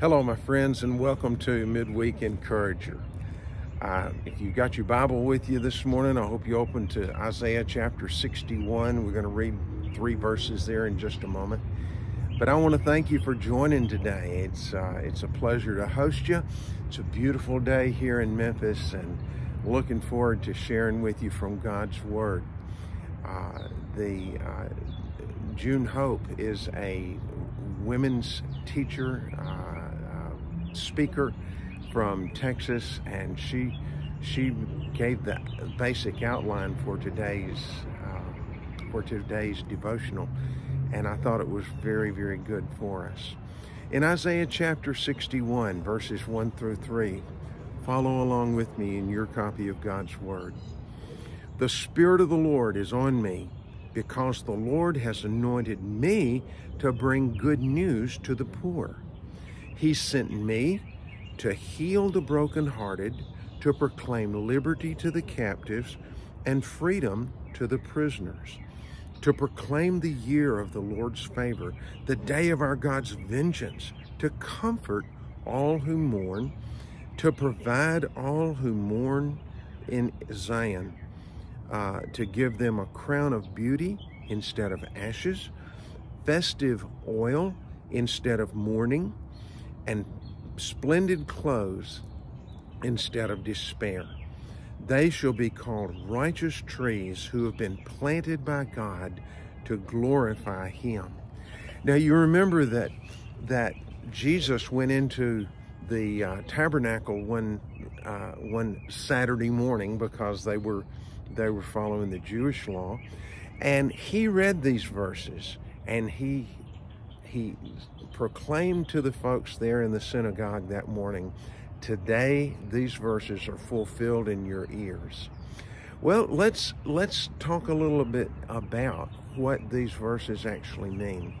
Hello, my friends, and welcome to Midweek Encourager. Uh, if you've got your Bible with you this morning, I hope you open to Isaiah chapter 61. We're going to read three verses there in just a moment. But I want to thank you for joining today. It's uh, it's a pleasure to host you. It's a beautiful day here in Memphis, and looking forward to sharing with you from God's Word. Uh, the uh, June Hope is a women's teacher, uh, speaker from Texas, and she she gave the basic outline for today's uh, for today's devotional, and I thought it was very very good for us. In Isaiah chapter 61, verses 1 through 3, follow along with me in your copy of God's Word. The Spirit of the Lord is on me because the Lord has anointed me to bring good news to the poor. He sent me to heal the brokenhearted, to proclaim liberty to the captives and freedom to the prisoners, to proclaim the year of the Lord's favor, the day of our God's vengeance, to comfort all who mourn, to provide all who mourn in Zion uh, to give them a crown of beauty instead of ashes, festive oil instead of mourning, and splendid clothes instead of despair. They shall be called righteous trees who have been planted by God to glorify Him. Now you remember that that Jesus went into the uh, tabernacle one uh, one Saturday morning because they were they were following the Jewish law. And he read these verses and he he proclaimed to the folks there in the synagogue that morning, today these verses are fulfilled in your ears. Well, let's let's talk a little bit about what these verses actually mean.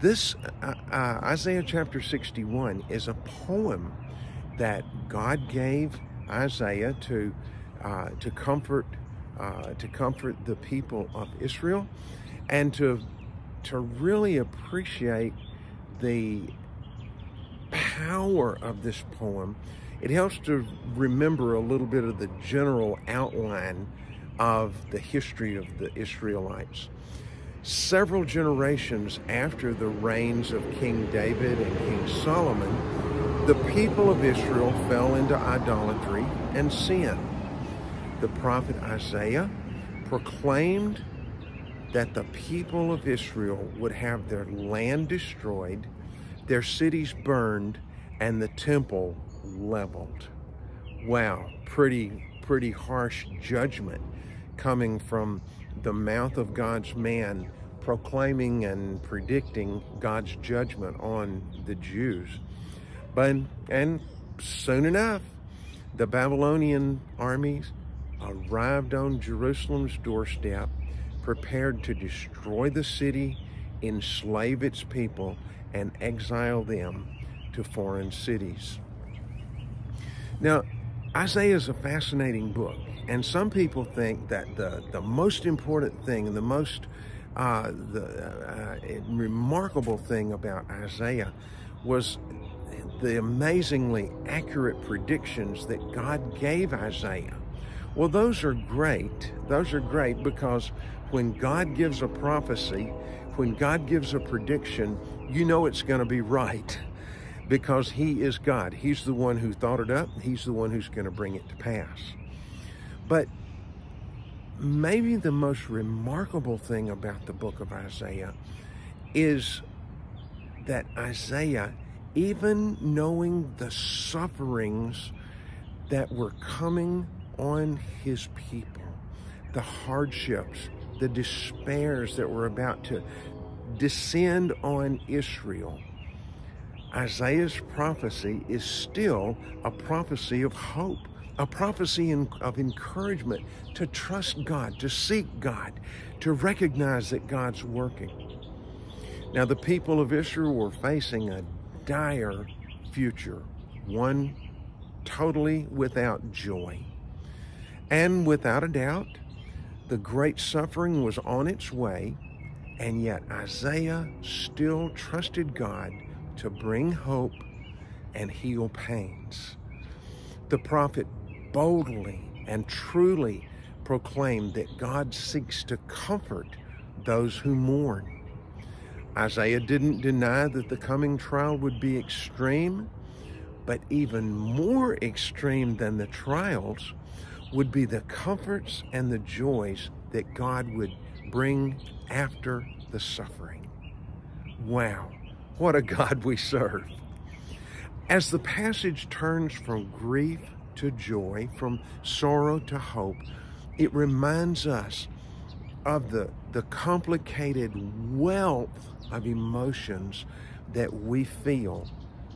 This uh, uh, Isaiah chapter 61 is a poem that God gave Isaiah to uh, to comfort uh, to comfort the people of Israel and to to really appreciate the power of this poem. It helps to remember a little bit of the general outline of the history of the Israelites. Several generations after the reigns of King David and King Solomon, the people of Israel fell into idolatry and sin the prophet Isaiah proclaimed that the people of Israel would have their land destroyed, their cities burned, and the temple leveled. Wow, pretty, pretty harsh judgment coming from the mouth of God's man proclaiming and predicting God's judgment on the Jews. But, and soon enough, the Babylonian armies arrived on Jerusalem's doorstep, prepared to destroy the city, enslave its people, and exile them to foreign cities. Now, Isaiah is a fascinating book, and some people think that the, the most important thing and the most uh, the uh, remarkable thing about Isaiah was the amazingly accurate predictions that God gave Isaiah well, those are great. Those are great because when God gives a prophecy, when God gives a prediction, you know it's going to be right because He is God. He's the one who thought it up, He's the one who's going to bring it to pass. But maybe the most remarkable thing about the book of Isaiah is that Isaiah, even knowing the sufferings that were coming on his people, the hardships, the despairs that were about to descend on Israel. Isaiah's prophecy is still a prophecy of hope, a prophecy of encouragement to trust God, to seek God, to recognize that God's working. Now, the people of Israel were facing a dire future, one totally without joy. And without a doubt, the great suffering was on its way, and yet Isaiah still trusted God to bring hope and heal pains. The prophet boldly and truly proclaimed that God seeks to comfort those who mourn. Isaiah didn't deny that the coming trial would be extreme, but even more extreme than the trials would be the comforts and the joys that God would bring after the suffering. Wow, what a God we serve. As the passage turns from grief to joy, from sorrow to hope, it reminds us of the, the complicated wealth of emotions that we feel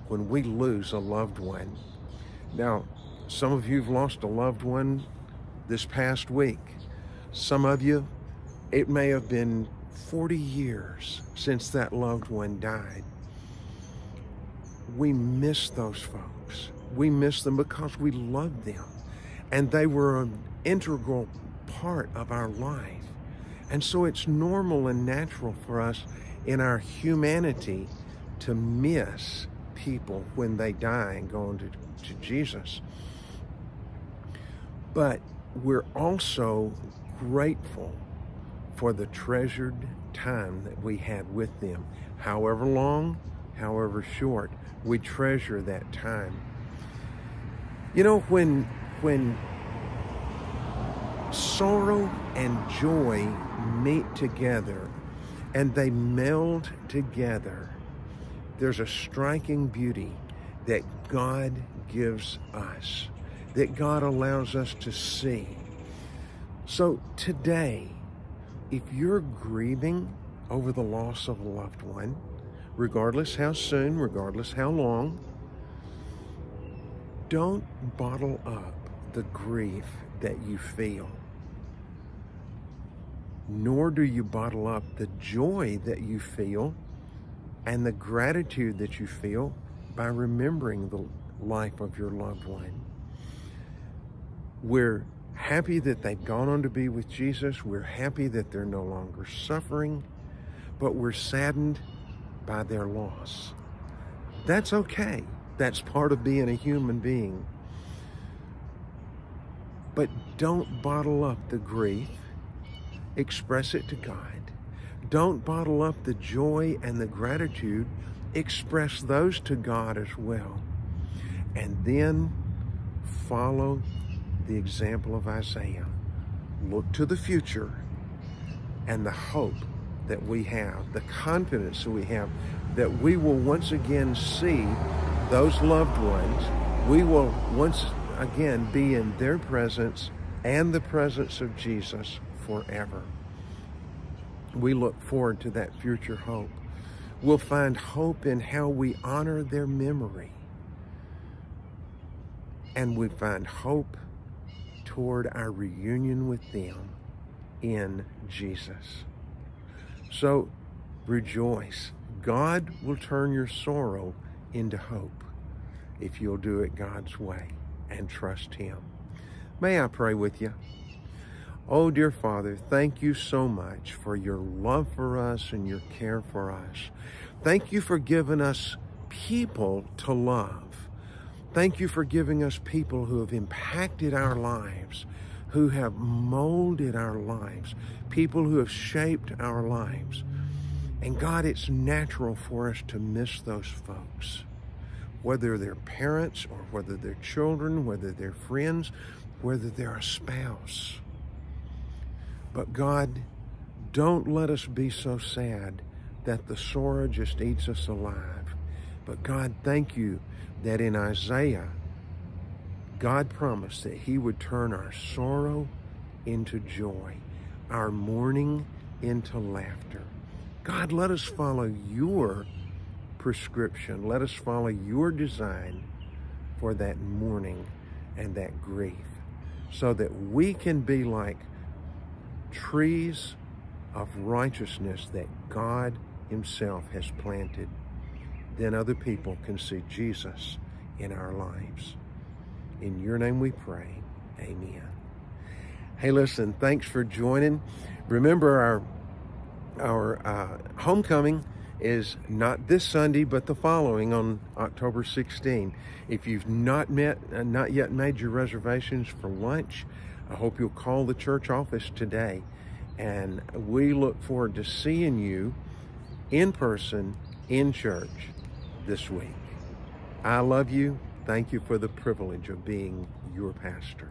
when we lose a loved one. Now, some of you have lost a loved one this past week. Some of you, it may have been 40 years since that loved one died. We miss those folks. We miss them because we love them. And they were an integral part of our life. And so it's normal and natural for us in our humanity to miss people when they die and go on to, to Jesus. But we're also grateful for the treasured time that we had with them. However long, however short, we treasure that time. You know, when when sorrow and joy meet together and they meld together, there's a striking beauty that God gives us, that God allows us to see. So today, if you're grieving over the loss of a loved one, regardless how soon, regardless how long, don't bottle up the grief that you feel nor do you bottle up the joy that you feel and the gratitude that you feel by remembering the life of your loved one. We're happy that they've gone on to be with Jesus. We're happy that they're no longer suffering, but we're saddened by their loss. That's okay. That's part of being a human being. But don't bottle up the grief express it to God. Don't bottle up the joy and the gratitude, express those to God as well. And then follow the example of Isaiah. Look to the future and the hope that we have, the confidence that we have that we will once again see those loved ones. We will once again be in their presence and the presence of Jesus forever. We look forward to that future hope. We'll find hope in how we honor their memory. And we find hope toward our reunion with them in Jesus. So rejoice. God will turn your sorrow into hope if you'll do it God's way and trust Him. May I pray with you? Oh, dear Father, thank you so much for your love for us and your care for us. Thank you for giving us people to love. Thank you for giving us people who have impacted our lives, who have molded our lives, people who have shaped our lives. And God, it's natural for us to miss those folks, whether they're parents or whether they're children, whether they're friends, whether they're a spouse. But God, don't let us be so sad that the sorrow just eats us alive. But God, thank you that in Isaiah, God promised that he would turn our sorrow into joy, our mourning into laughter. God, let us follow your prescription. Let us follow your design for that mourning and that grief so that we can be like trees of righteousness that God himself has planted, then other people can see Jesus in our lives. In your name we pray. Amen. Hey, listen, thanks for joining. Remember, our, our uh, homecoming is not this Sunday, but the following on October 16. If you've not met, uh, not yet made your reservations for lunch, I hope you'll call the church office today. And we look forward to seeing you in person in church this week. I love you. Thank you for the privilege of being your pastor.